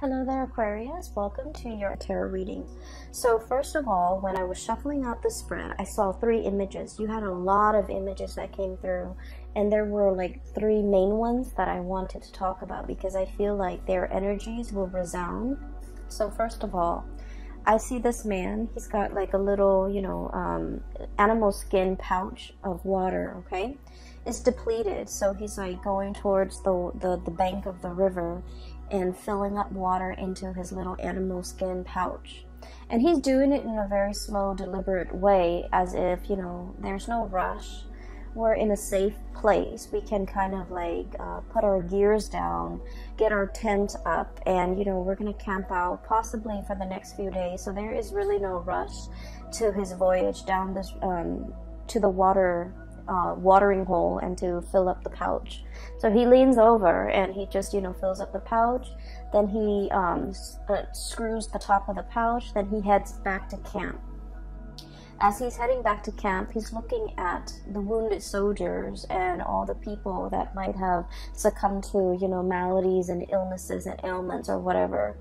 Hello there, Aquarius. Welcome to your tarot reading. So, first of all, when I was shuffling out the spread, I saw three images. You had a lot of images that came through, and there were like three main ones that I wanted to talk about because I feel like their energies will resound. So, first of all, I see this man. He's got like a little, you know, um, animal skin pouch of water, okay? It's depleted, so he's like going towards the, the, the bank of the river and filling up water into his little animal skin pouch. And he's doing it in a very slow, deliberate way, as if, you know, there's no rush. We're in a safe place. We can kind of like uh, put our gears down, get our tent up, and, you know, we're going to camp out possibly for the next few days. So there is really no rush to his voyage down this, um, to the water uh, watering hole and to fill up the pouch. So he leans over and he just, you know, fills up the pouch. Then he um, uh, screws the top of the pouch. Then he heads back to camp. As he's heading back to camp, he's looking at the wounded soldiers and all the people that might have succumbed to, you know, maladies and illnesses and ailments or whatever.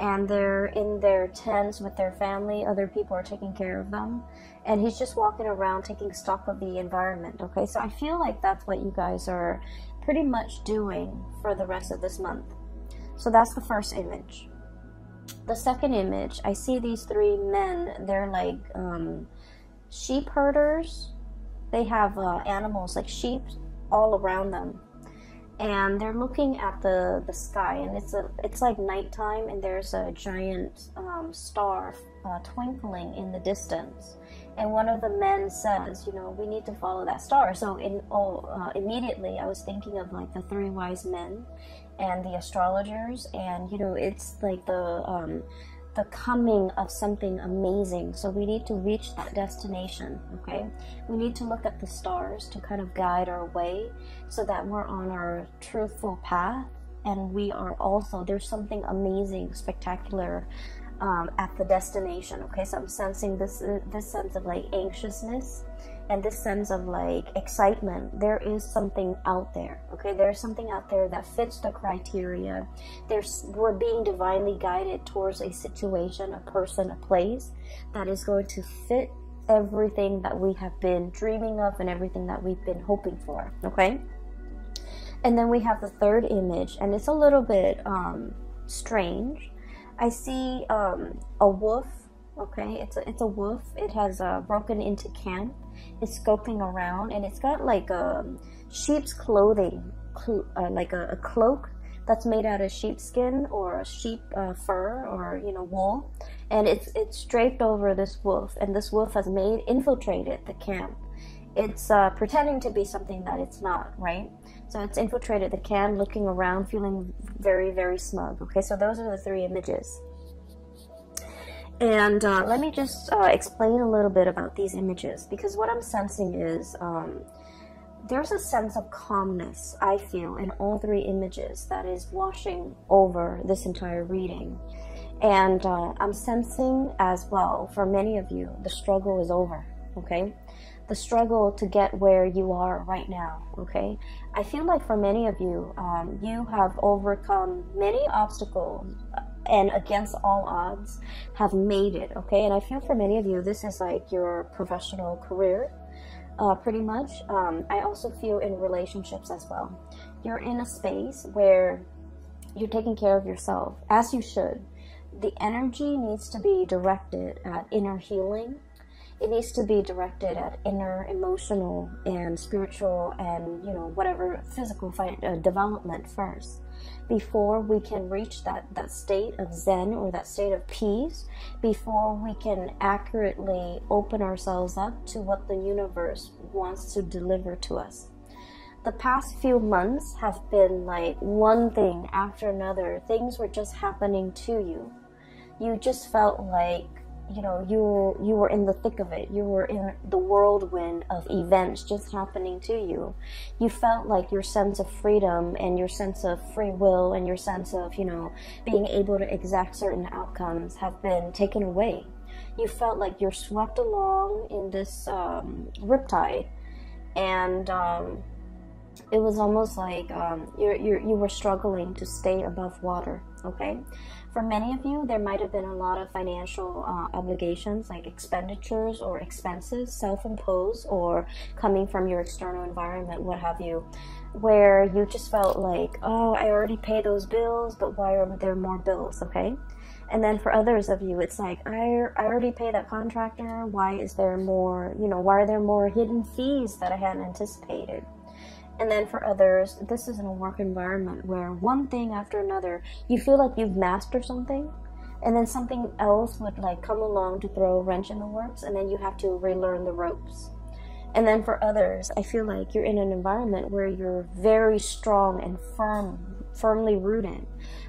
And they're in their tents with their family. Other people are taking care of them and he's just walking around taking stock of the environment. Okay, so I feel like that's what you guys are pretty much doing for the rest of this month. So that's the first image. The second image, I see these three men. They're like um, sheep herders. They have uh, animals like sheep all around them, and they're looking at the the sky. And it's a it's like nighttime, and there's a giant um, star uh, twinkling in the distance and one of the men says, you know, we need to follow that star. So in oh, uh, immediately I was thinking of like the three wise men and the astrologers, and you know, it's like the um, the coming of something amazing. So we need to reach that destination. Okay, we need to look at the stars to kind of guide our way, so that we're on our truthful path and we are also there's something amazing spectacular um, at the destination. Okay, so I'm sensing this this sense of like anxiousness and this sense of like excitement. There is something out there. Okay, there's something out there that fits the criteria. There's we're being divinely guided towards a situation, a person, a place that is going to fit everything that we have been dreaming of and everything that we've been hoping for. Okay. And then we have the third image, and it's a little bit um, strange I see um, a wolf. Okay, it's a, it's a wolf. It has uh, broken into camp. It's scoping around, and it's got like a um, sheep's clothing, cl- uh, like a, a, cloak that's made out of sheepskin or a sheep uh, fur or you know wool, and it's it's draped over this wolf, and this wolf has made infiltrated the camp. It's uh, pretending to be something that it's not, right? So it's infiltrated the camp, looking around, feeling very, very smug. Okay, so those are the three images. And uh, let me just uh, explain a little bit about these images because what I'm sensing is um, there's a sense of calmness, I feel, in all three images that is washing over this entire reading. And uh, I'm sensing as well, for many of you, the struggle is over, okay? the struggle to get where you are right now. Okay, I feel like for many of you, um, you have overcome many obstacles and against all odds have made it. Okay, and I feel for many of you, this is like your professional career. Uh, pretty much. Um, I also feel in relationships as well. You're in a space where you're taking care of yourself, as you should. The energy needs to be directed at inner healing it needs to be directed at inner emotional and spiritual and you know whatever physical uh, development first before we can reach that that state of zen or that state of peace before we can accurately open ourselves up to what the universe wants to deliver to us. The past few months have been like one thing after another. Things were just happening to you. You just felt like you know you you were in the thick of it. You were in the whirlwind of events just happening to you. You felt like your sense of freedom and your sense of free will and your sense of you know being able to exact certain outcomes have been taken away. You felt like you're swept along in this um, riptide. And um, it was almost like um, you're, you're, you were struggling to stay above water, okay? For many of you, there might have been a lot of financial uh, obligations, like expenditures or expenses, self imposed or coming from your external environment, what have you, where you just felt like, oh, I already paid those bills, but why are there more bills, okay? And then for others of you, it's like, I, I already paid that contractor. Why is there more, you know, why are there more hidden fees that I hadn't anticipated? And then for others, this is in a work environment where one thing after another, you feel like you've mastered something, and then something else would like come along to throw a wrench in the works, and then you have to relearn the ropes. And then for others, I feel like you're in an environment where you're very strong and firm, firmly rooted,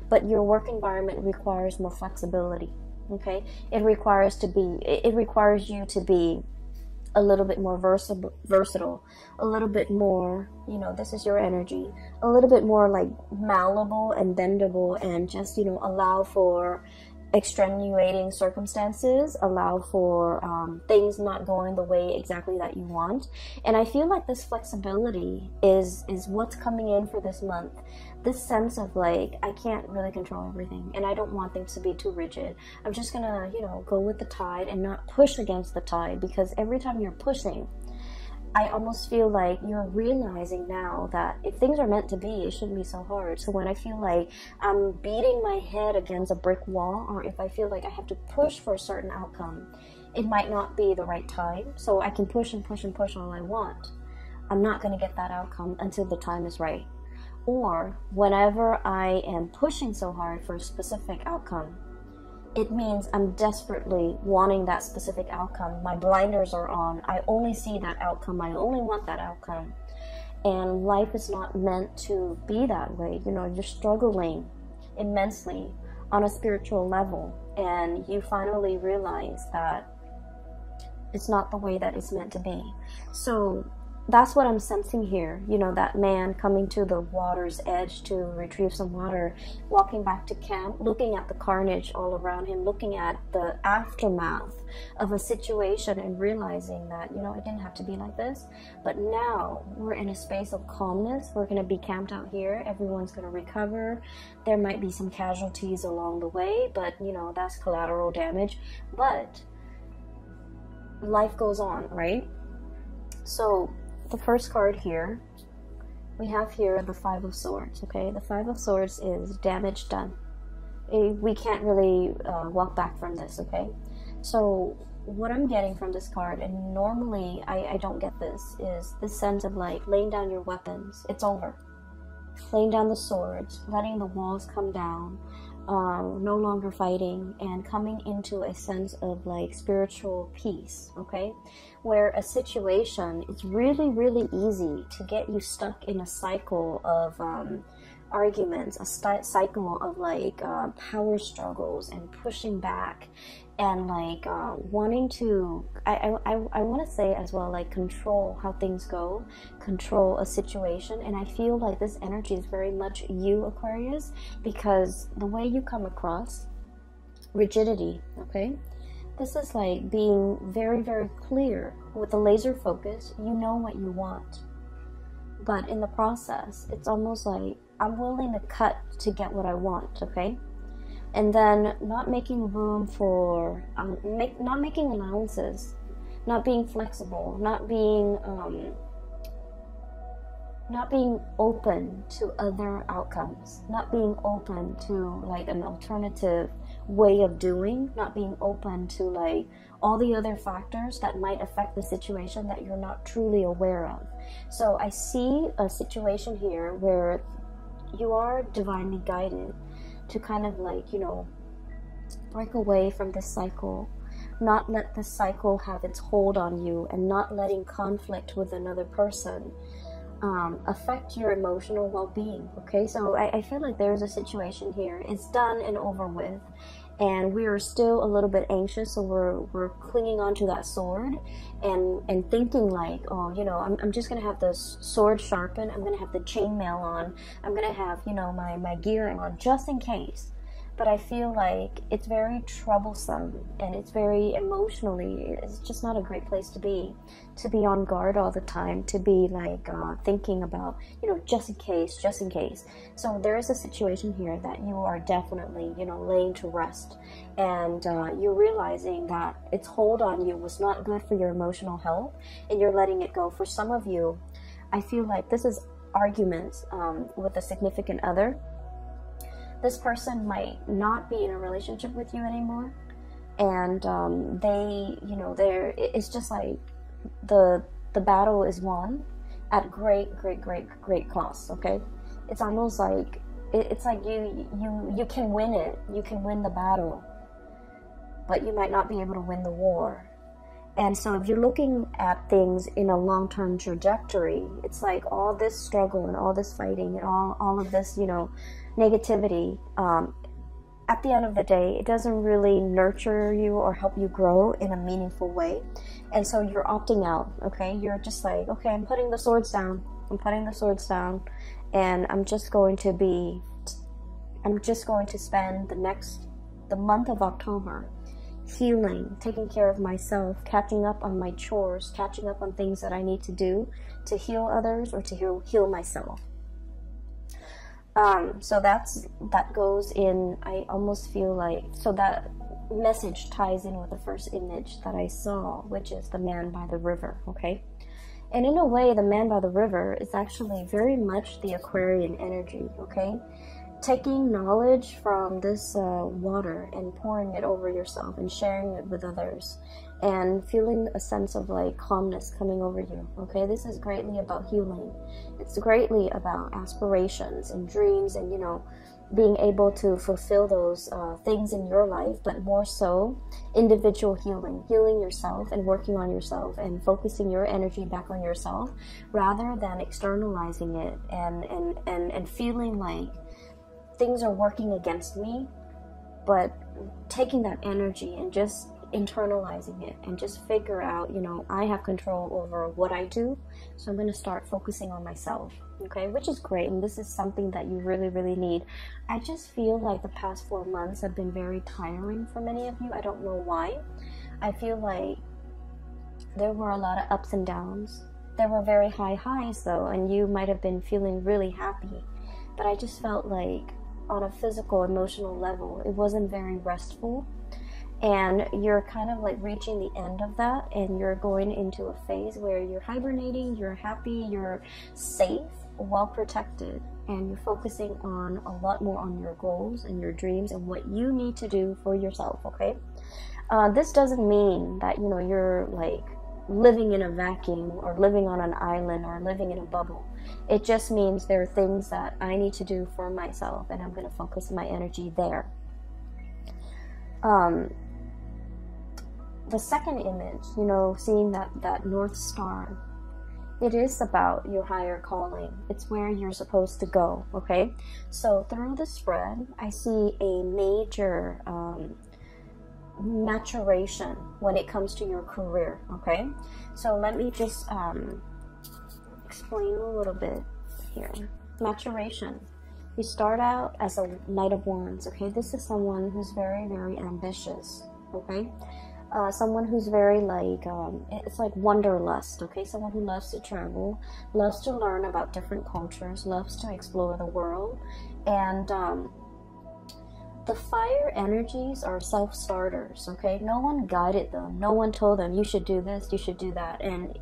but your work environment requires more flexibility. Okay, it requires to be, it requires you to be a little bit more versatile, versatile, a little bit more, you know, this is your energy, a little bit more like malleable and bendable and just, you know, allow for extenuating circumstances allow for um, things not going the way exactly that you want. And i feel like this flexibility is is what's coming in for this month this sense of like i can't really control everything and i don't want things to be too rigid i'm just gonna you know go with the tide and not push against the tide because every time you're pushing I almost feel like you're realizing now that if things are meant to be, it shouldn't be so hard. So when I feel like I'm beating my head against a brick wall, or if I feel like I have to push for a certain outcome, it might not be the right time. So I can push and push and push all I want. I'm not going to get that outcome until the time is right. Or whenever I am pushing so hard for a specific outcome, it means I'm desperately wanting that specific outcome. My blinders are on. I only see that outcome. I only want that outcome. And life is not meant to be that way. You know, you're struggling immensely on a spiritual level, and you finally realize that it's not the way that it's meant to be. So, that's what I'm sensing here. You know, that man coming to the water's edge to retrieve some water, walking back to camp, looking at the carnage all around him, looking at the aftermath of a situation and realizing that, you know, it didn't have to be like this. But now we're in a space of calmness. We're going to be camped out here. Everyone's going to recover. There might be some casualties along the way, but, you know, that's collateral damage. But life goes on, right? So the first card here, we have here the Five of Swords, okay? The Five of Swords is damage done. Eh, we can't really uh, walk back from this, okay? So, what I'm getting from this card, and normally I, I don't get this, is this sense of like laying down your weapons. It's over. Laying down the swords, letting the walls come down, um, no longer fighting and coming into a sense of like spiritual peace, okay? Where a situation is really, really easy to get you stuck in a cycle of um, arguments, a cycle of like uh, power struggles and pushing back and like uh, wanting to i i, I want to say as well like control how things go control a situation and i feel like this energy is very much you aquarius because the way you come across rigidity okay? This is like being very very clear with a laser focus you know what you want. But in the process it's almost like i'm willing to cut to get what i want okay and then not making room for um, make, not making allowances not being flexible not being um, not being open to other outcomes not being open to like an alternative way of doing not being open to like all the other factors that might affect the situation that you're not truly aware of. So i see a situation here where you are divinely guided to kind of like, you know, break away from this cycle, not let the cycle have its hold on you, and not letting conflict with another person um, affect your emotional well being. Okay, so I, I feel like there's a situation here. It's done and over with. And we are still a little bit anxious, so we're, we're clinging onto that sword and, and thinking like, oh, you know, I'm, I'm just gonna have this sword sharpened, I'm gonna have the chainmail on, I'm gonna have, you know, my, my gear on just in case. But I feel like it's very troublesome and it's very emotionally, it's just not a great place to be. To be on guard all the time, to be like uh, thinking about, you know, just in case, just in case. So there is a situation here that you are definitely, you know, laying to rest. And uh, you're realizing that its hold on you was not good for your emotional health and you're letting it go. For some of you, I feel like this is arguments um, with a significant other this person might not be in a relationship with you anymore. And um, they you know they're it's just like the the battle is won at great great great great cost okay? It's almost like it, it's like you you you can win it. You can win the battle but you might not be able to win the war. And so if you're looking at things in a long-term trajectory it's like all this struggle and all this fighting and all all of this you know negativity, um, at the end of the day, it doesn't really nurture you or help you grow in a meaningful way. And so you're opting out, okay? You're just like, okay, I'm putting the swords down. I'm putting the swords down. And I'm just going to be, I'm just going to spend the next, the month of October healing, taking care of myself, catching up on my chores, catching up on things that I need to do to heal others or to heal, heal myself. Um, so that's that goes in. I almost feel like so that message ties in with the first image that I saw, which is the man by the river. Okay, and in a way, the man by the river is actually very much the Aquarian energy. Okay, taking knowledge from this uh, water and pouring it over yourself and sharing it with others and feeling a sense of like calmness coming over you. Okay, this is greatly about healing. It's greatly about aspirations and dreams and you know being able to fulfill those uh, things in your life, but more so individual healing, healing yourself and working on yourself and focusing your energy back on yourself rather than externalizing it and, and, and, and feeling like things are working against me, but taking that energy and just internalizing it and just figure out, you know, I have control over what I do. So I'm going to start focusing on myself. Okay, which is great. And this is something that you really, really need. I just feel like the past four months have been very tiring for many of you. I don't know why. I feel like there were a lot of ups and downs. There were very high highs though, and you might have been feeling really happy. But I just felt like on a physical, emotional level, it wasn't very restful. And you're kind of like reaching the end of that and you're going into a phase where you're hibernating you're happy you're safe well protected and you're focusing on a lot more on your goals and your dreams and what you need to do for yourself okay? Uh, this doesn't mean that you know you're like living in a vacuum or living on an island or living in a bubble it just means there are things that i need to do for myself and i'm going to focus my energy there um, the second image, you know, seeing that, that North Star, it is about your higher calling. It's where you're supposed to go, okay? So through the spread, I see a major um, maturation when it comes to your career, okay? So let me just um, explain a little bit here. Maturation. You start out as a Knight of Wands, okay? This is someone who's very, very ambitious, okay? uh, someone who's very like um, it's like wanderlust okay someone who loves to travel loves to learn about different cultures loves to explore the world and um, the fire energies are self-starters okay no one guided them no one told them you should do this you should do that and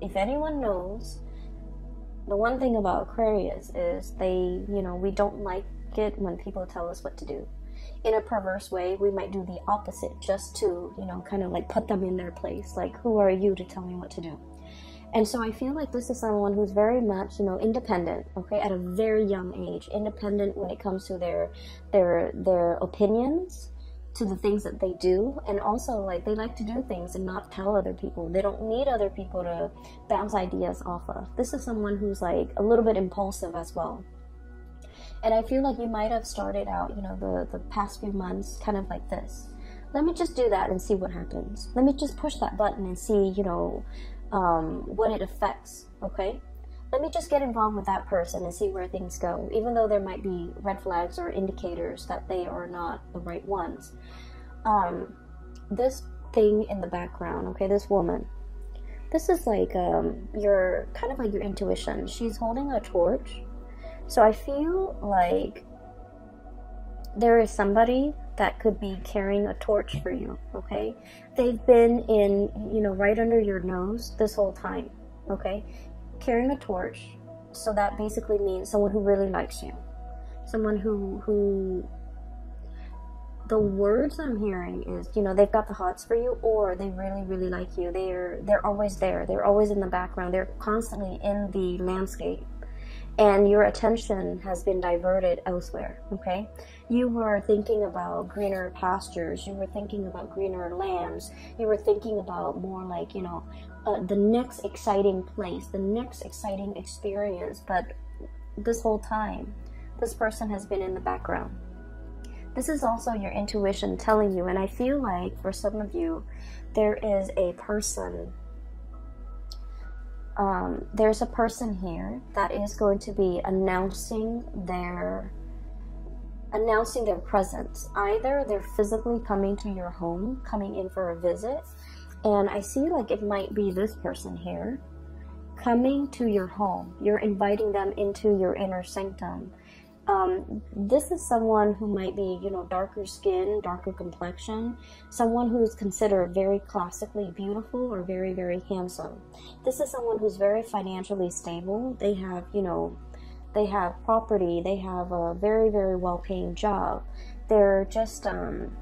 if anyone knows the one thing about aquarius is they you know we don't like it when people tell us what to do in a perverse way, we might do the opposite just to, you know, kind of like put them in their place. Like, who are you to tell me what to do? And so I feel like this is someone who's very much, you know, independent, okay, at a very young age, independent when it comes to their their their opinions, to the things that they do, and also like they like to do things and not tell other people. They don't need other people to bounce ideas off of. This is someone who's like a little bit impulsive as well. And I feel like you might have started out, you know, the, the past few months kind of like this. Let me just do that and see what happens. Let me just push that button and see, you know, um, what it affects, okay? let me just get involved with that person and see where things go, even though there might be red flags or indicators that they are not the right ones. Um, this thing in the background, okay, this woman, this is like um, your kind of like your intuition. She's holding a torch. So I feel like there is somebody that could be carrying a torch for you, okay? They've been in, you know, right under your nose this whole time, okay? Carrying a torch. So that basically means someone who really likes you. Someone who who the words I'm hearing is, you know, they've got the hots for you or they really really like you. They're they're always there. They're always in the background. They're constantly in the landscape and your attention has been diverted elsewhere, okay? You were thinking about greener pastures, you were thinking about greener lands, you were thinking about more like, you know, uh, the next exciting place, the next exciting experience, but this whole time, this person has been in the background. This is also your intuition telling you, and I feel like for some of you, there is a person um, there's a person here that is going to be announcing their announcing their presence. Either they're physically coming to your home, coming in for a visit, and I see like it might be this person here coming to your home. You're inviting them into your inner sanctum um, this is someone who might be, you know, darker skin, darker complexion, someone who is considered very classically beautiful or very, very handsome. This is someone who's very financially stable. They have, you know, they have property, they have a very, very well paying job. They're just, um,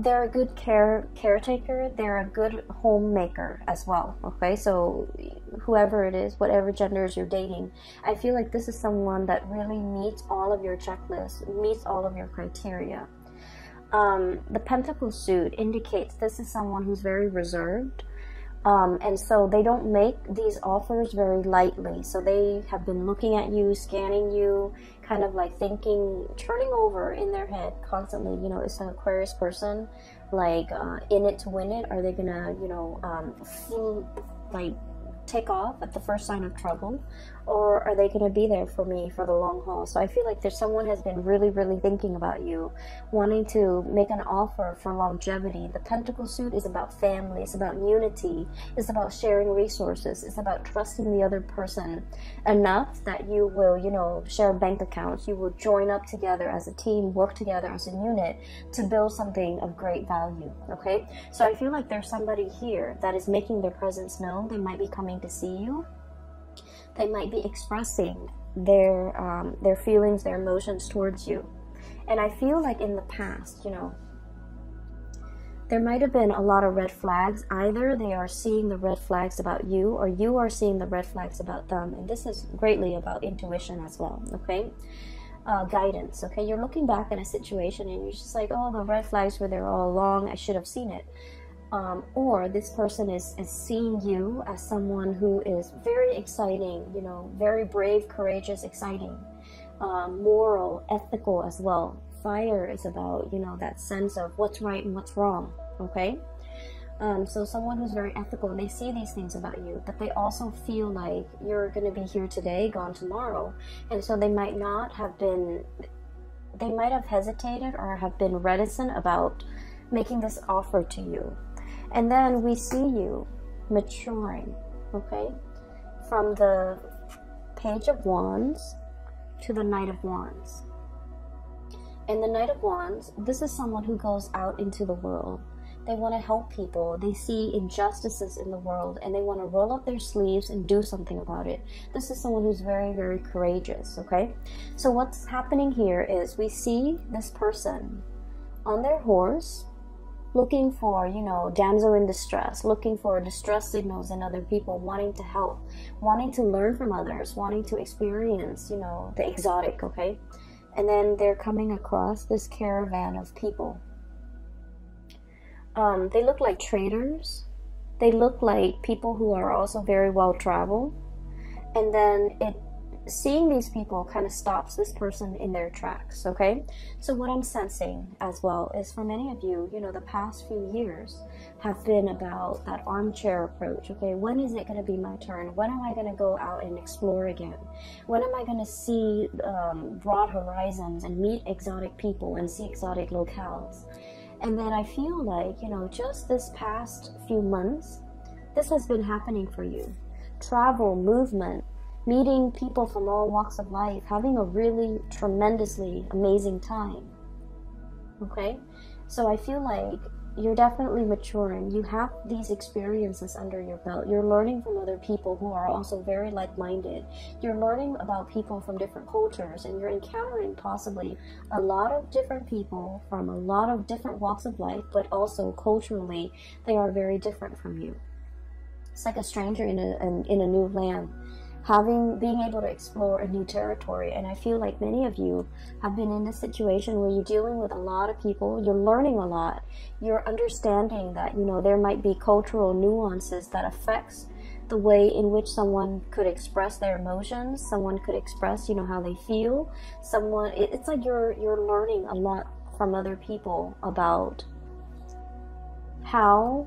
they're a good care caretaker. They're a good homemaker as well. Okay, so whoever it is, whatever genders you're dating, I feel like this is someone that really meets all of your checklists, meets all of your criteria. Um, the Pentacle suit indicates this is someone who's very reserved. Um, and so they don't make these offers very lightly. So they have been looking at you, scanning you, kind of like thinking, turning over in their head constantly. You know, is an Aquarius person like uh, in it to win it? Are they gonna, you know, um, like take off at the first sign of trouble or are they going to be there for me for the long haul? So i feel like there's someone has been really really thinking about you wanting to make an offer for longevity. The pentacle suit is about family it's about unity it's about sharing resources it's about trusting the other person enough that you will you know share bank accounts you will join up together as a team work together as a unit to build something of great value okay? So i feel like there's somebody here that is making their presence known. They might be coming to see you they might be expressing their um, their feelings, their emotions towards you. And I feel like in the past, you know, there might have been a lot of red flags. Either they are seeing the red flags about you, or you are seeing the red flags about them. And this is greatly about intuition as well. Okay. Uh, guidance. Okay, you're looking back in a situation and you're just like, oh, the red flags were there all along. I should have seen it um, or this person is, is seeing you as someone who is very exciting, you know, very brave, courageous, exciting, um, moral, ethical as well. Fire is about, you know, that sense of what's right and what's wrong, okay? Um, so someone who's very ethical, they see these things about you, but they also feel like you're going to be here today, gone tomorrow. And so they might not have been, they might have hesitated or have been reticent about making this offer to you and then we see you maturing, okay? From the Page of Wands to the Knight of Wands. And the Knight of Wands, this is someone who goes out into the world. They want to help people. They see injustices in the world and they want to roll up their sleeves and do something about it. This is someone who's very, very courageous, okay? So, what's happening here is we see this person on their horse looking for, you know, damsel in distress, looking for distress signals in other people, wanting to help, wanting to learn from others, wanting to experience, you know, the exotic, okay? And then they're coming across this caravan of people. Um, they look like traders. They look like people who are also very well traveled. And then it seeing these people kind of stops this person in their tracks, okay? So, what I'm sensing as well is for many of you, you know, the past few years have been about that armchair approach, okay? When is it going to be my turn? When am I going to go out and explore again? When am I going to see um, broad horizons and meet exotic people and see exotic locales? And then I feel like, you know, just this past few months, this has been happening for you. Travel, movement, meeting people from all walks of life, having a really tremendously amazing time. Okay? So I feel like you're definitely maturing. You have these experiences under your belt. You're learning from other people who are also very like minded. You're learning about people from different cultures, and you're encountering possibly a lot of different people from a lot of different walks of life, but also culturally, they are very different from you. It's like a stranger in a, in, in a new land having being able to explore a new territory. And i feel like many of you have been in a situation where you're dealing with a lot of people you're learning a lot you're understanding that you know there might be cultural nuances that affects the way in which someone could express their emotions someone could express you know how they feel someone it's like you're you're learning a lot from other people about how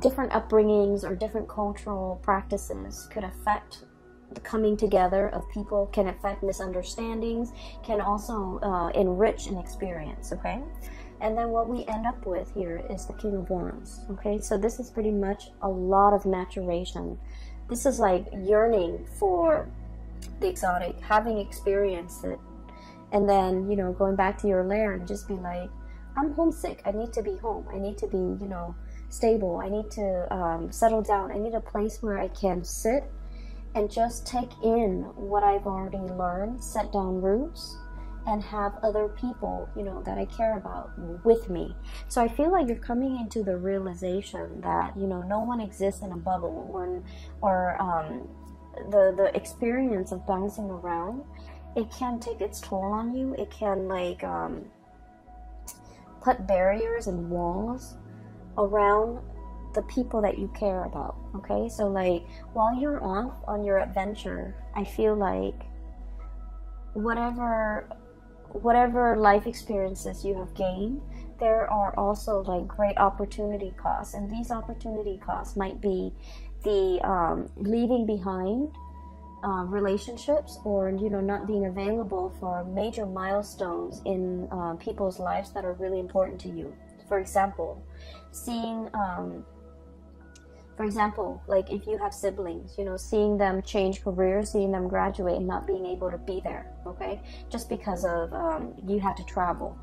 different upbringings or different cultural practices could affect coming together of people can affect misunderstandings, can also uh, enrich an experience, okay? And then what we end up with here is the King of Wands, okay? So this is pretty much a lot of maturation. This is like yearning for the exotic, having experienced it, and then, you know, going back to your lair and just be like, I'm homesick. I need to be home. I need to be, you know, stable. I need to um, settle down. I need a place where I can sit and just take in what I've already learned, set down roots, and have other people, you know, that I care about with me. So I feel like you're coming into the realization that, you know, no one exists in a bubble when, or um, the, the experience of bouncing around, it can take its toll on you. It can, like, um, put barriers and walls around the people that you care about. Okay, so like while you're off on your adventure, I feel like whatever whatever life experiences you have gained, there are also like great opportunity costs, and these opportunity costs might be the um, leaving behind uh, relationships or you know not being available for major milestones in uh, people's lives that are really important to you for example seeing um, for example, like if you have siblings, you know, seeing them change careers, seeing them graduate and not being able to be there, okay, just because of um, you have to travel.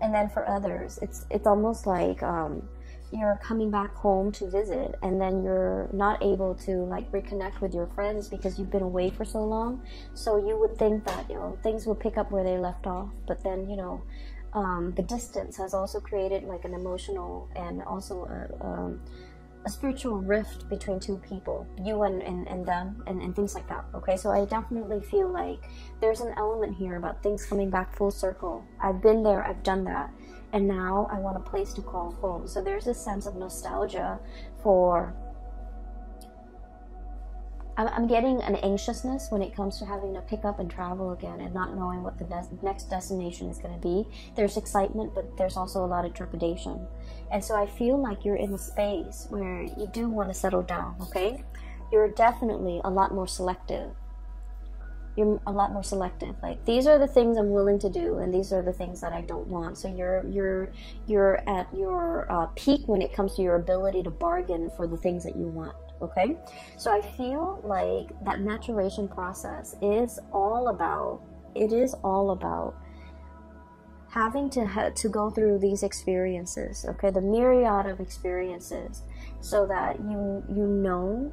And then for others, it's it's almost like um, you're coming back home to visit, and then you're not able to like reconnect with your friends because you've been away for so long. So you would think that you know things will pick up where they left off, but then you know. Um, the distance has also created like an emotional and also a, um, a spiritual rift between two people, you and, and, and them, and, and things like that. Okay, so I definitely feel like there's an element here about things coming back full circle. I've been there, I've done that, and now I want a place to call home. So there's a sense of nostalgia for I'm getting an anxiousness when it comes to having to pick up and travel again and not knowing what the next destination is going to be. There's excitement, but there's also a lot of trepidation. And so I feel like you're in a space where you do want to settle down, okay? You're definitely a lot more selective. You're a lot more selective. Like these are the things I'm willing to do, and these are the things that I don't want. So you're you're you're at your uh, peak when it comes to your ability to bargain for the things that you want okay? So i feel like that maturation process is all about it is all about having to ha- to go through these experiences okay? The myriad of experiences so that you you know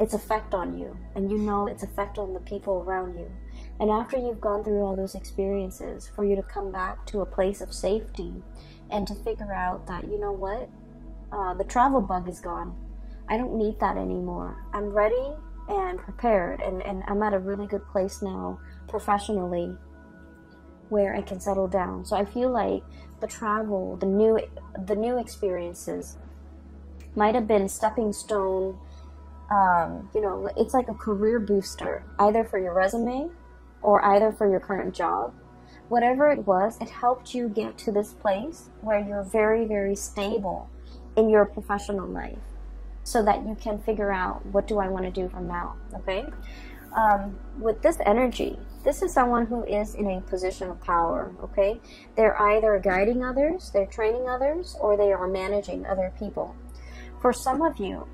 its effect on you and you know its effect on the people around you. And after you've gone through all those experiences for you to come back to a place of safety and to figure out that you know what? Uh, the travel bug is gone I don't need that anymore. I'm ready and prepared, and, and I'm at a really good place now professionally where I can settle down. So I feel like the travel, the new the new experiences might have been stepping stone um, you know, it's like a career booster, either for your resume or either for your current job. Whatever it was, it helped you get to this place where you're very, very stable in your professional life so that you can figure out what do I want to do from now, okay? Um, with this energy, this is someone who is in a position of power, okay? They're either guiding others, they're training others, or they are managing other people. For some of you,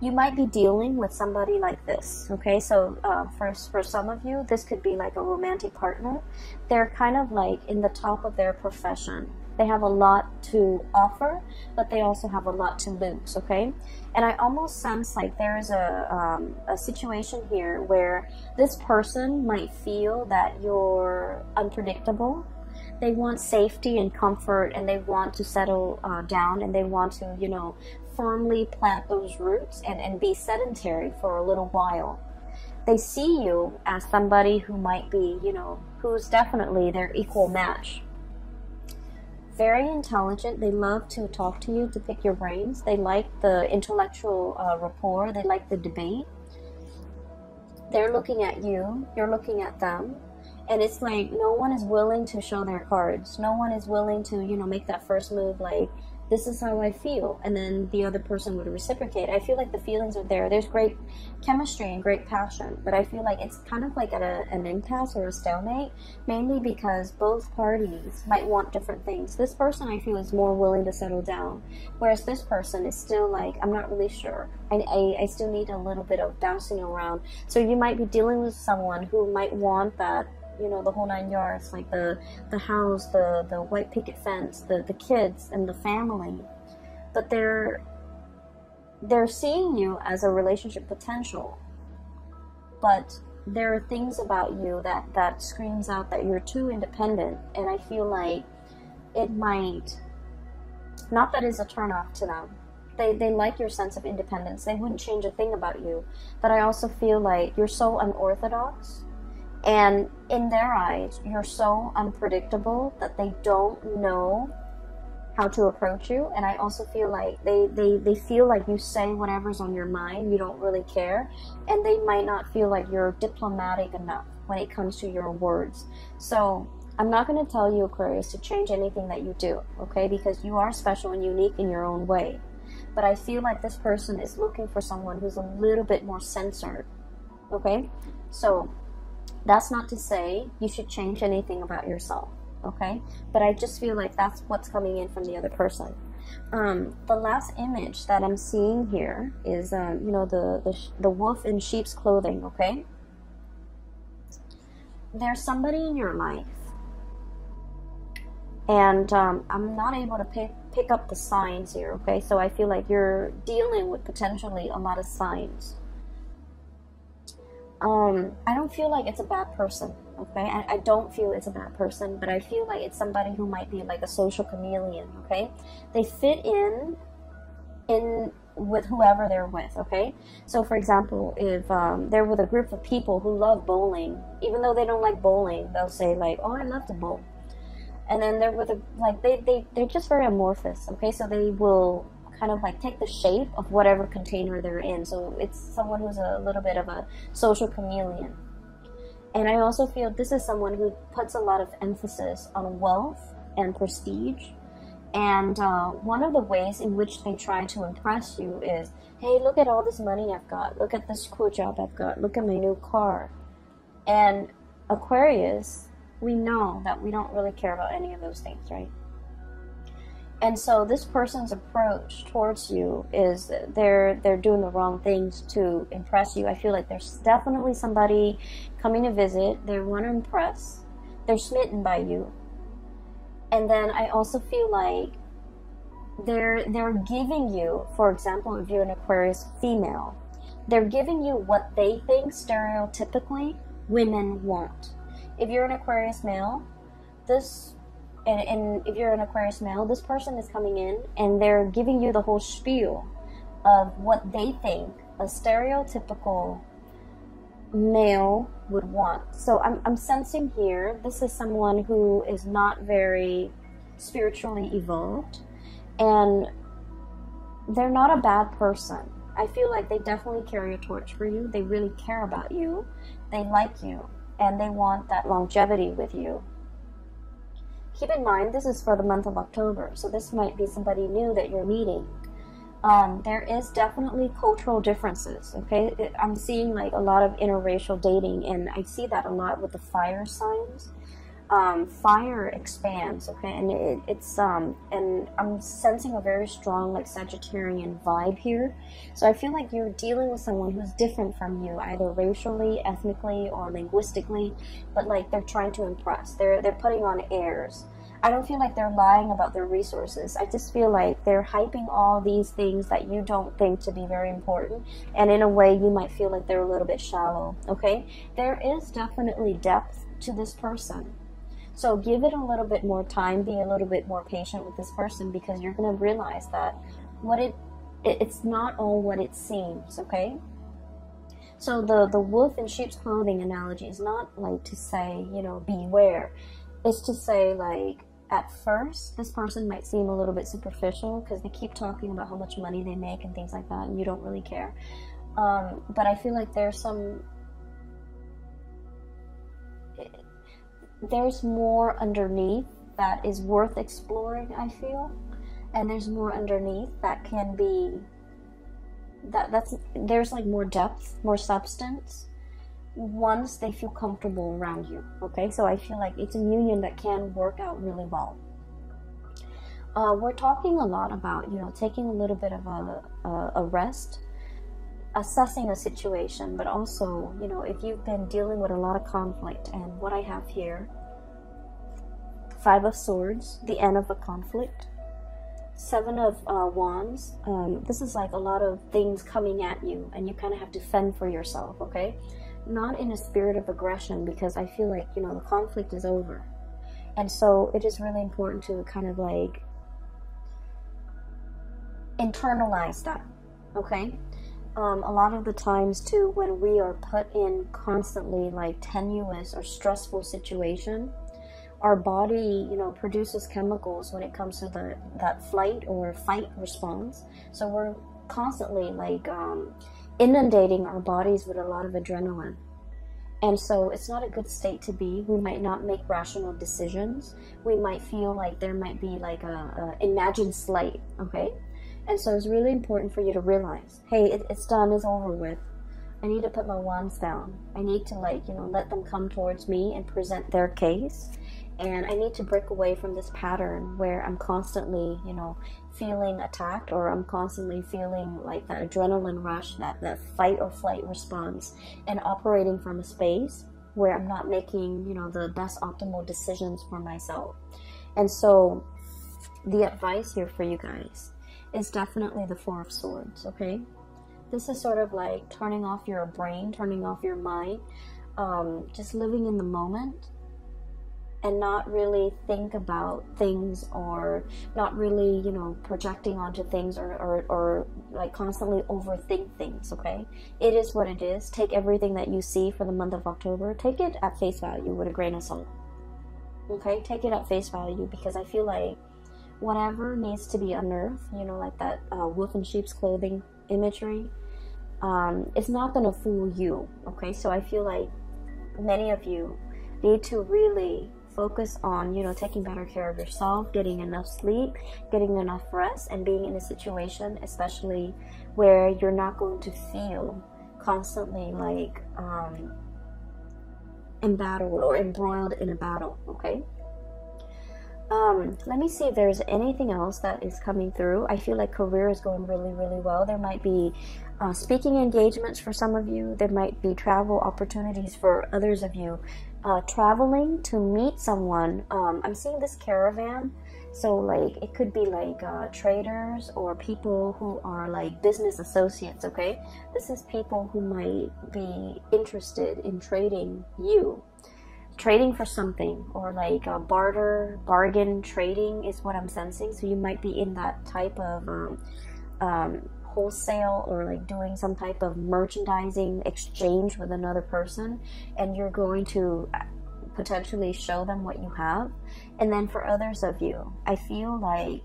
you might be dealing with somebody like this okay so uh, for, for some of you this could be like a romantic partner they're kind of like in the top of their profession they have a lot to offer but they also have a lot to lose okay and i almost sense like there's a, um, a situation here where this person might feel that you're unpredictable they want safety and comfort and they want to settle uh, down and they want to you know firmly plant those roots and, and be sedentary for a little while. They see you as somebody who might be, you know, who's definitely their equal match. Very intelligent. They love to talk to you, to pick your brains. They like the intellectual uh, rapport. They like the debate. They're looking at you. You're looking at them and it's like no one is willing to show their cards no one is willing to you know make that first move like this is how I feel. And then the other person would reciprocate. I feel like the feelings are there. There's great chemistry and great passion, but I feel like it's kind of like at a, an impasse or a stalemate, mainly because both parties might want different things. This person I feel is more willing to settle down, whereas this person is still like, I'm not really sure. I, I, I still need a little bit of bouncing around. So you might be dealing with someone who might want that you know the whole nine yards like the the house the the white picket fence the the kids and the family. But they're they're seeing you as a relationship potential. But there are things about you that that screams out that you're too independent. And i feel like it might not that is a turnoff to them. They, they like your sense of independence. They wouldn't change a thing about you. But i also feel like you're so unorthodox and in their eyes, you're so unpredictable that they don't know how to approach you. And I also feel like they, they, they feel like you say whatever's on your mind, you don't really care. And they might not feel like you're diplomatic enough when it comes to your words. So I'm not going to tell you, Aquarius, to change anything that you do, okay? Because you are special and unique in your own way. But I feel like this person is looking for someone who's a little bit more censored, okay? So that's not to say you should change anything about yourself, okay? But I just feel like that's what's coming in from the other person. Um, the last image that I'm seeing here is, um, you know, the, the, the wolf in sheep's clothing, okay? There's somebody in your life, and um, I'm not able to pick, pick up the signs here, okay? So I feel like you're dealing with potentially a lot of signs um, I don't feel like it's a bad person. Okay, I, I don't feel it's a bad person, but I feel like it's somebody who might be like a social chameleon. Okay, they fit in in with whoever they're with. Okay, so for example, if um, they're with a group of people who love bowling, even though they don't like bowling, they'll say like, "Oh, I love to bowl," and then they're with a like they they they're just very amorphous. Okay, so they will kind of like take the shape of whatever container they're in. So it's someone who's a little bit of a social chameleon. And I also feel this is someone who puts a lot of emphasis on wealth and prestige. And uh, one of the ways in which they try to impress you is, hey, look at all this money I've got. Look at this cool job I've got. Look at my new car. And Aquarius, we know that we don't really care about any of those things, right? And so this person's approach towards you is they're they're doing the wrong things to impress you. I feel like there's definitely somebody coming to visit. They want to impress. They're smitten by you. And then I also feel like they're they're giving you, for example, if you're an Aquarius female, they're giving you what they think stereotypically women want. If you're an Aquarius male, this and, and if you're an Aquarius male, this person is coming in and they're giving you the whole spiel of what they think a stereotypical male would want. So I'm, I'm sensing here this is someone who is not very spiritually evolved and they're not a bad person. I feel like they definitely carry a torch for you. They really care about you. They like you. And they want that longevity with you. Keep in mind, this is for the month of October, so this might be somebody new that you're meeting. Um, there is definitely cultural differences, okay? I'm seeing like a lot of interracial dating, and I see that a lot with the fire signs um, fire expands, okay, and it, it's um, and I'm sensing a very strong like Sagittarian vibe here. So I feel like you're dealing with someone who's different from you, either racially, ethnically, or linguistically, but like they're trying to impress. They're they're putting on airs. I don't feel like they're lying about their resources. I just feel like they're hyping all these things that you don't think to be very important. And in a way, you might feel like they're a little bit shallow, okay? There is definitely depth to this person. So give it a little bit more time, be a little bit more patient with this person because you're going to realize that what it, it it's not all what it seems, okay? So the the wolf in sheep's clothing analogy is not like to say, you know, beware. It's to say like at first this person might seem a little bit superficial because they keep talking about how much money they make and things like that and you don't really care. Um, but I feel like there's some there's more underneath that is worth exploring, I feel. And there's more underneath that can be that that's there's like more depth, more substance once they feel comfortable around you. Okay, so I feel like it's a union that can work out really well. Uh, we're talking a lot about you know taking a little bit of a, a, a rest, assessing a situation, but also you know if you've been dealing with a lot of conflict, and what I have here Five of Swords, the end of a conflict. Seven of uh, Wands. Um, this is like a lot of things coming at you, and you kind of have to fend for yourself, okay? Not in a spirit of aggression, because I feel like, you know, the conflict is over. And so it is really important to kind of like internalize that, okay? Um, a lot of the times too when we are put in constantly like tenuous or stressful situation our body, you know, produces chemicals when it comes to the that flight or fight response. So we're constantly like um, inundating our bodies with a lot of adrenaline. And so it's not a good state to be. We might not make rational decisions. We might feel like there might be like a, a imagined slight, okay? And so it's really important for you to realize, hey, it, it's done, it's over with. I need to put my wands down. I need to like, you know, let them come towards me and present their case and I need to break away from this pattern where I'm constantly, you know, feeling attacked or I'm constantly feeling like that adrenaline rush, that, that fight or flight response, and operating from a space where I'm not making, you know, the best optimal decisions for myself. And so the advice here for you guys is definitely the Four of Swords, okay? This is sort of like turning off your brain, turning off your mind, um, just living in the moment and not really think about things or not really you know projecting onto things or, or, or like constantly overthink things okay? It is what it is. Take everything that you see for the month of october take it at face value with a grain of salt okay? Take it at face value because i feel like whatever needs to be unearthed you know like that uh, wolf in sheep's clothing imagery um, it's not gonna fool you okay so i feel like many of you need to really focus on, you know, taking better care of yourself, getting enough sleep, getting enough rest, and being in a situation, especially where you're not going to feel constantly like um, embattled or embroiled in a battle, okay? Um, let me see if there's anything else that is coming through. I feel like career is going really, really well. There might be uh, speaking engagements for some of you. There might be travel opportunities for others of you uh, traveling to meet someone. Um, I'm seeing this caravan. So, like, it could be like uh, traders or people who are like business associates, okay? This is people who might be interested in trading you. Trading for something or like a barter, bargain trading is what I'm sensing. So, you might be in that type of um, um, wholesale or like doing some type of merchandising exchange with another person and you're going to potentially show them what you have and then for others of you i feel like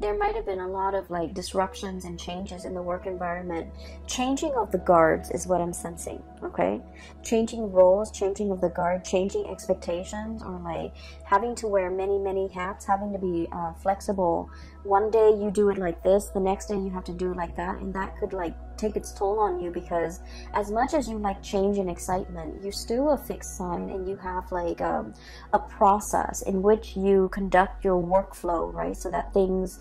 there might have been a lot of like disruptions and changes in the work environment. Changing of the guards is what I'm sensing, okay? Changing roles, changing of the guard, changing expectations, or like having to wear many, many hats, having to be uh, flexible. One day you do it like this, the next day you have to do it like that, and that could like take its toll on you because as much as you like change and excitement, you're still a fixed sign and you have like um, a process in which you conduct your workflow, right? So that things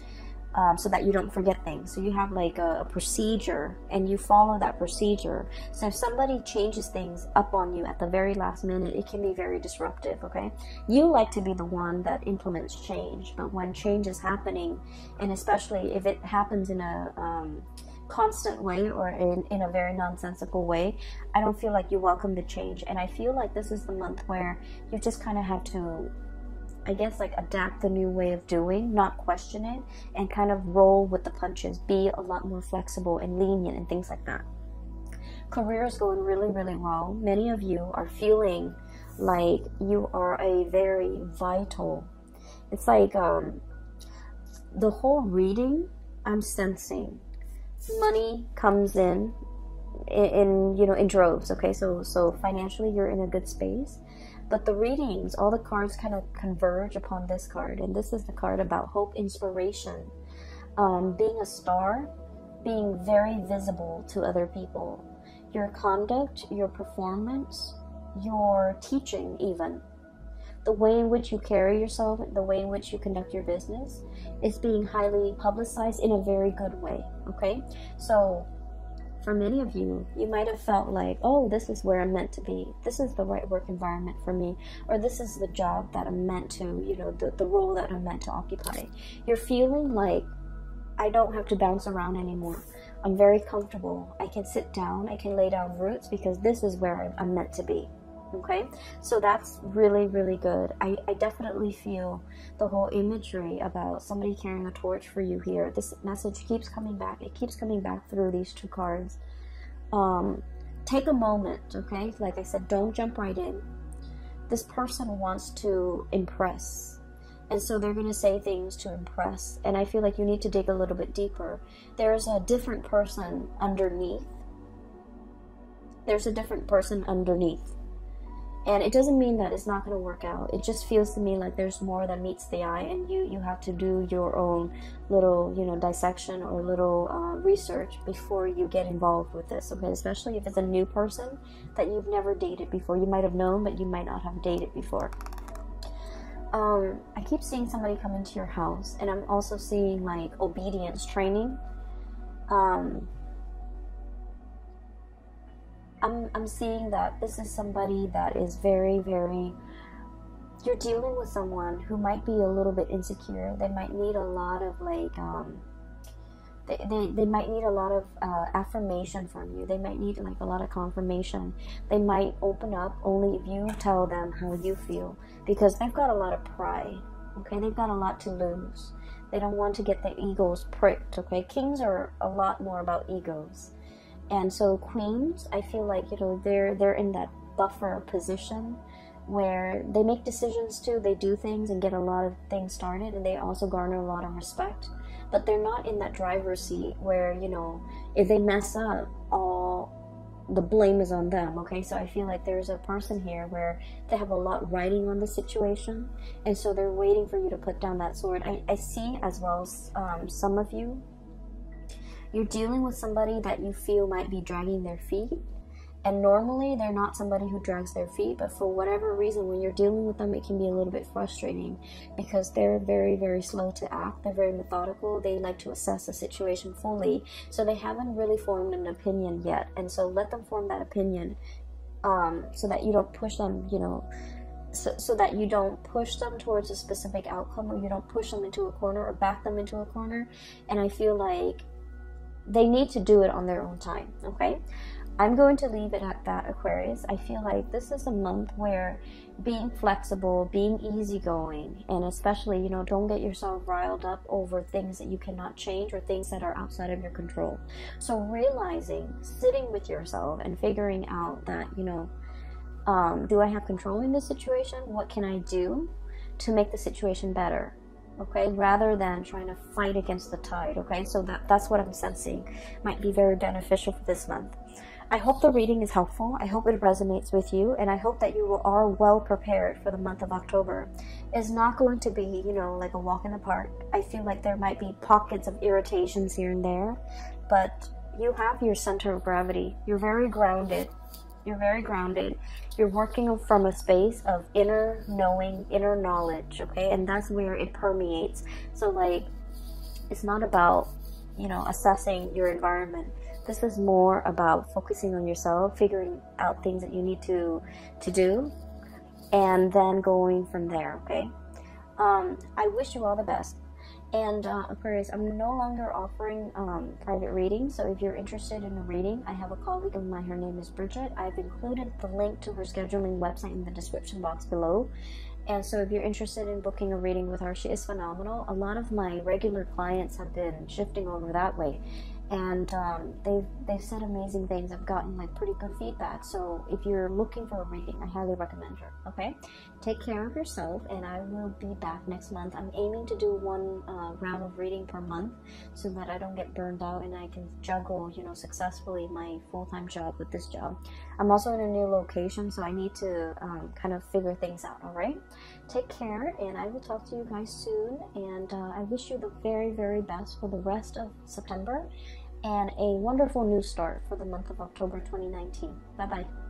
um, so that you don't forget things. So you have like a, a, procedure and you follow that procedure. So if somebody changes things up on you at the very last minute, it can be very disruptive, okay? You like to be the one that implements change, but when change is happening, and especially if it happens in a um, constant way or in, in a very nonsensical way, I don't feel like you welcome the change. And I feel like this is the month where you just kind of have to I guess like adapt the new way of doing, not question it, and kind of roll with the punches, be a lot more flexible and lenient and things like that. Career is going really, really well. Many of you are feeling like you are a very vital. It's like um, the whole reading, I'm sensing money comes in, in, in you know in droves. Okay, so so financially you're in a good space but the readings, all the cards kind of converge upon this card, and this is the card about hope, inspiration, um, being a star, being very visible to other people. Your conduct, your performance, your teaching, even the way in which you carry yourself, the way in which you conduct your business is being highly publicized in a very good way. Okay, so for many of you, you might have felt like, oh, this is where I'm meant to be. This is the right work environment for me. Or this is the job that I'm meant to, you know, the, the role that I'm meant to occupy. You're feeling like, I don't have to bounce around anymore. I'm very comfortable. I can sit down, I can lay down roots because this is where I'm meant to be okay? So that's really really good. I, I definitely feel the whole imagery about somebody carrying a torch for you here. This message keeps coming back. It keeps coming back through these two cards. Um, take a moment okay? Like i said don't jump right in. This person wants to impress. And so they're going to say things to impress. And i feel like you need to dig a little bit deeper. There's a different person underneath. There's a different person underneath and it doesn't mean that it's not going to work out. It just feels to me like there's more that meets the eye and you. You have to do your own little you know dissection or little uh, research before you get involved with this okay? Especially if it's a new person that you've never dated before. You might have known but you might not have dated before. Um, I keep seeing somebody come into your house, and I'm also seeing like obedience training. Um, I'm, I'm seeing that this is somebody that is very, very. You're dealing with someone who might be a little bit insecure. They might need a lot of, like, um, they, they, they might need a lot of uh, affirmation from you. They might need like a lot of confirmation. They might open up only if you tell them how you feel because they've got a lot of pride. Okay, they've got a lot to lose. They don't want to get their egos pricked. Okay, kings are a lot more about egos and so queens i feel like you know they're they're in that buffer position where they make decisions too they do things and get a lot of things started and they also garner a lot of respect. But they're not in that driver's seat where you know if they mess up all the blame is on them okay? So i feel like there's a person here where they have a lot riding on the situation and so they're waiting for you to put down that sword. I, I see as well um, some of you you're dealing with somebody that you feel might be dragging their feet. And normally they're not somebody who drags their feet, but for whatever reason, when you're dealing with them, it can be a little bit frustrating because they're very, very slow to act. They're very methodical. They like to assess a situation fully. So they haven't really formed an opinion yet. And so let them form that opinion um, so that you don't push them, you know, so, so that you don't push them towards a specific outcome or you don't push them into a corner or back them into a corner. And I feel like they need to do it on their own time, okay? I'm going to leave it at that, Aquarius. I feel like this is a month where being flexible, being easygoing, and especially, you know, don't get yourself riled up over things that you cannot change or things that are outside of your control. So, realizing, sitting with yourself and figuring out that, you know, um, do I have control in this situation? What can I do to make the situation better? Okay, rather than trying to fight against the tide, okay? So that, that's what I'm sensing might be very beneficial for this month. I hope the reading is helpful. I hope it resonates with you, and I hope that you are well prepared for the month of October. It's not going to be, you know, like a walk in the park. I feel like there might be pockets of irritations here and there, but you have your center of gravity. You're very grounded. You're very grounded. You're working from a space of inner knowing, inner knowledge, okay? And that's where it permeates. So, like, it's not about, you know, assessing your environment. This is more about focusing on yourself, figuring out things that you need to to do, and then going from there, okay? Um, I wish you all the best. And uh, Aquarius, I'm no longer offering um, private readings. So if you're interested in a reading, I have a colleague of mine. Her name is Bridget. I've included the link to her scheduling website in the description box below. And so if you're interested in booking a reading with her, she is phenomenal. A lot of my regular clients have been shifting over that way and um, they've they've said amazing things. I've gotten like pretty good feedback. So if you're looking for a reading, I highly recommend her. Okay, take care of yourself, and I will be back next month. I'm aiming to do one uh, round of reading per month, so that I don't get burned out and I can juggle, you know, successfully my full time job with this job. I'm also in a new location, so I need to um, kind of figure things out. All right, take care, and I will talk to you guys soon. And uh, I wish you the very very best for the rest of September and a wonderful new start for the month of October 2019. Bye bye.